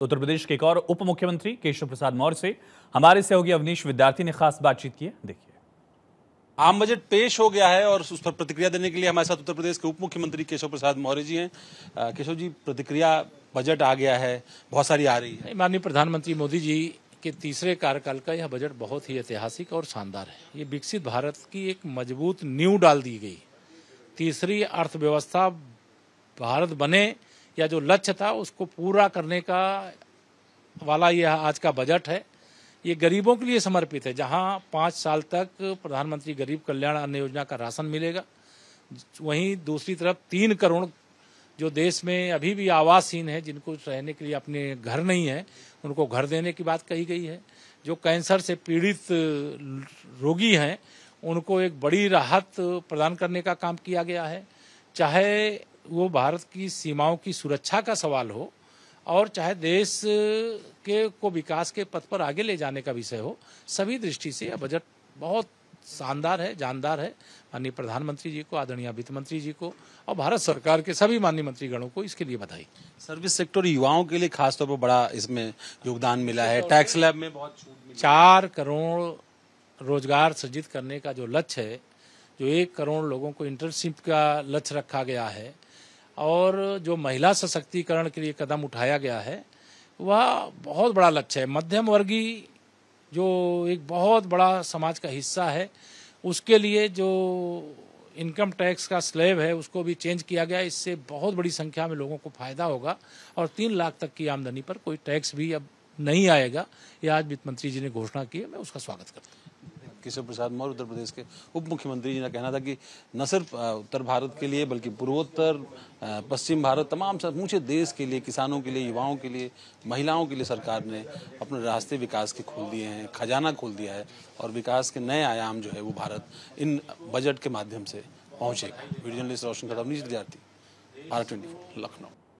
उत्तर प्रदेश के एक और उप मुख्यमंत्री केशव प्रसाद मौर्य से हमारे सहयोगी अवनीश विद्यार्थी ने खास बातचीत की है। देखिए। आम बजट पेश हो गया है और उस पर प्रतिक्रिया देने के लिए हमारे साथ उत्तर प्रदेश के उप मुख्यमंत्री केशव प्रसाद मौर्य जी हैं। केशव जी प्रतिक्रिया बजट आ गया है बहुत सारी आ रही है। माननीय प्रधानमंत्री मोदी जी के तीसरे कार्यकाल का यह बजट बहुत ही ऐतिहासिक और शानदार है। ये विकसित भारत की एक मज़बूत नींव डाल दी गई। तीसरी अर्थव्यवस्था भारत बने या जो लक्ष्य था उसको पूरा करने का वाला यह आज का बजट है। ये गरीबों के लिए समर्पित है, जहाँ पाँच साल तक प्रधानमंत्री गरीब कल्याण अन्न योजना का राशन मिलेगा। वहीं दूसरी तरफ़ तीन करोड़ जो देश में अभी भी आवासहीन है, जिनको रहने के लिए अपने घर नहीं है, उनको घर देने की बात कही गई है। जो कैंसर से पीड़ित रोगी हैं, उनको एक बड़ी राहत प्रदान करने का काम किया गया है। चाहे वो भारत की सीमाओं की सुरक्षा का सवाल हो और चाहे देश के को विकास के पथ पर आगे ले जाने का विषय हो सभी दृष्टि से यह बजट बहुत शानदार है जानदार है। माननीय प्रधानमंत्री जी को आदरणीय वित्त मंत्री जी को और भारत सरकार के सभी माननीय मंत्रीगणों को इसके लिए बधाई। सर्विस सेक्टर युवाओं के लिए खासतौर पर बड़ा इसमें योगदान मिला है। टैक्स लैब में बहुत छूट मिली चार करोड़ रोज़गार सृजित करने का जो लक्ष्य है जो एक करोड़ लोगों को इंटर्नशिप का लक्ष्य रखा गया है और जो महिला सशक्तिकरण के लिए कदम उठाया गया है, वह बहुत बड़ा लक्ष्य है। मध्यम वर्गीय जो एक बहुत बड़ा समाज का हिस्सा है, उसके लिए जो इनकम टैक्स का स्लैब है, उसको भी चेंज किया गया। इससे बहुत बड़ी संख्या में लोगों को फ़ायदा होगा और तीन लाख तक की आमदनी पर कोई टैक्स भी अब नहीं आएगा। यह आज वित्त मंत्री जी ने घोषणा की है। मैं उसका स्वागत करता हूँ। केशव प्रसाद मौर्य, उत्तर प्रदेश के उप मुख्यमंत्री जी का कहना था कि न सिर्फ़ उत्तर भारत के लिए, बल्कि पूर्वोत्तर पश्चिम भारत, तमाम समूचे देश के लिए, किसानों के लिए, युवाओं के लिए, महिलाओं के लिए सरकार ने अपने रास्ते विकास के खोल दिए हैं, खजाना खोल दिया है और विकास के नए आयाम जो है वो भारत इन बजट के माध्यम से पहुंचेगा वीडियो जर्नलिस्ट रोशन खड़वनी विद्यार्थी आर ट्वेंटी लखनऊ।